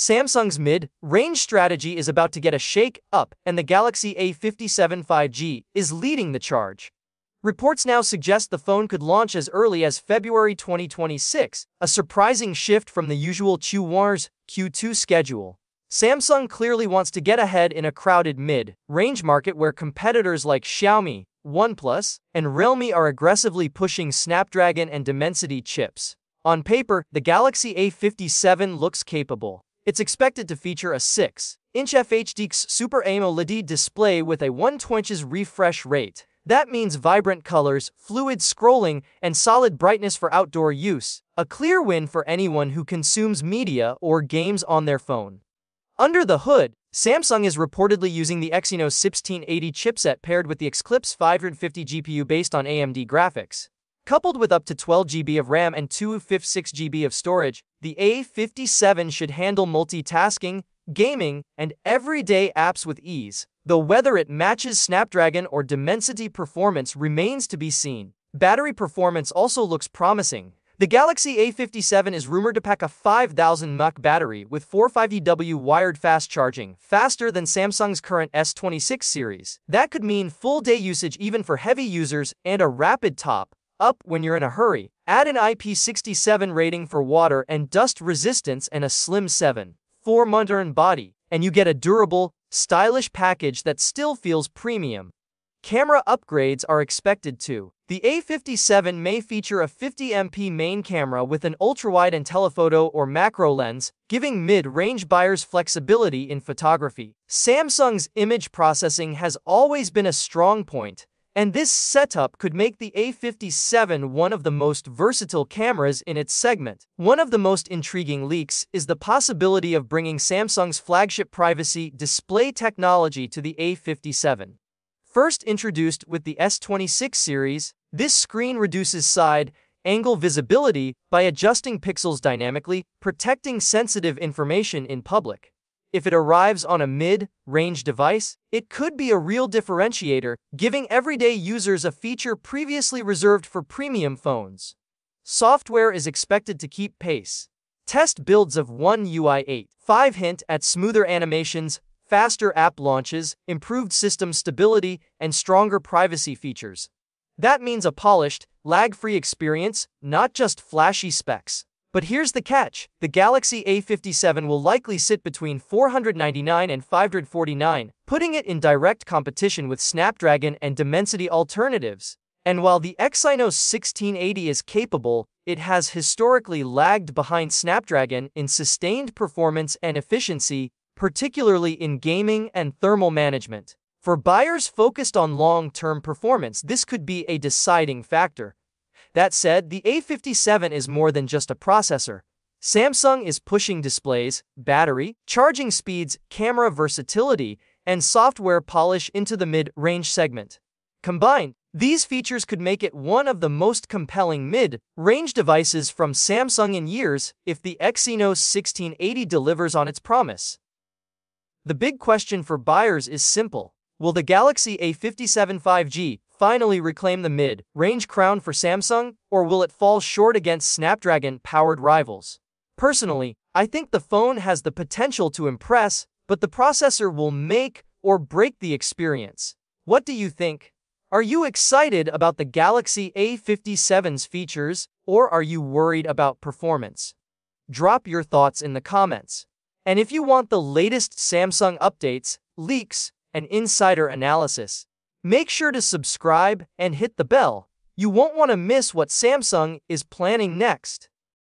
Samsung's mid-range strategy is about to get a shake-up, and the Galaxy A57 5G is leading the charge. Reports now suggest the phone could launch as early as February 2026, a surprising shift from the usual Q1's Q2 schedule. Samsung clearly wants to get ahead in a crowded mid-range market where competitors like Xiaomi, OnePlus, and Realme are aggressively pushing Snapdragon and Dimensity chips. On paper, the Galaxy A57 looks capable. It's expected to feature a 6-inch FHD Super AMOLED display with a 120Hz refresh rate. That means vibrant colors, fluid scrolling, and solid brightness for outdoor use, a clear win for anyone who consumes media or games on their phone. Under the hood, Samsung is reportedly using the Exynos 1680 chipset paired with the Xclipse 550 GPU based on AMD graphics. Coupled with up to 12 GB of RAM and 256 GB of storage, the A57 should handle multitasking, gaming, and everyday apps with ease, though whether it matches Snapdragon or Dimensity performance remains to be seen. Battery performance also looks promising. The Galaxy A57 is rumored to pack a 5000 mAh battery with 45EW wired fast charging, faster than Samsung's current S26 series. That could mean full day usage even for heavy users and a rapid top, up when you're in a hurry. Add an IP67 rating for water and dust resistance and a slim 7 4 modern body, and you get a durable, stylish package that still feels premium. Camera upgrades are expected too. The A57 may feature a 50MP main camera with an ultrawide and telephoto or macro lens, giving mid-range buyers flexibility in photography. Samsung's image processing has always been a strong point, and this setup could make the A57 one of the most versatile cameras in its segment. One of the most intriguing leaks is the possibility of bringing Samsung's flagship privacy display technology to the A57. First introduced with the S26 series, this screen reduces side angle visibility by adjusting pixels dynamically, protecting sensitive information in public. If it arrives on a mid-range device, it could be a real differentiator, giving everyday users a feature previously reserved for premium phones. Software is expected to keep pace. Test builds of One UI 8.5 hint at smoother animations, faster app launches, improved system stability, and stronger privacy features. That means a polished, lag-free experience, not just flashy specs. But here's the catch. The Galaxy A57 will likely sit between 499 and 549, putting it in direct competition with Snapdragon and Dimensity alternatives. And while the Exynos 1680 is capable, it has historically lagged behind Snapdragon in sustained performance and efficiency, particularly in gaming and thermal management. For buyers focused on long-term performance, this could be a deciding factor. That said, the A57 is more than just a processor. Samsung is pushing displays, battery, charging speeds, camera versatility, and software polish into the mid-range segment. Combined, these features could make it one of the most compelling mid-range devices from Samsung in years if the Exynos 1680 delivers on its promise. The big question for buyers is simple. Will the Galaxy A57 5G finally reclaim the mid-range crown for Samsung, or will it fall short against Snapdragon-powered rivals? Personally, I think the phone has the potential to impress, but the processor will make or break the experience. What do you think? Are you excited about the Galaxy A57's features, or are you worried about performance? Drop your thoughts in the comments. And if you want the latest Samsung updates, leaks, and insider analysis, Make sure to subscribe and hit the bell. You won't want to miss what Samsung is planning next.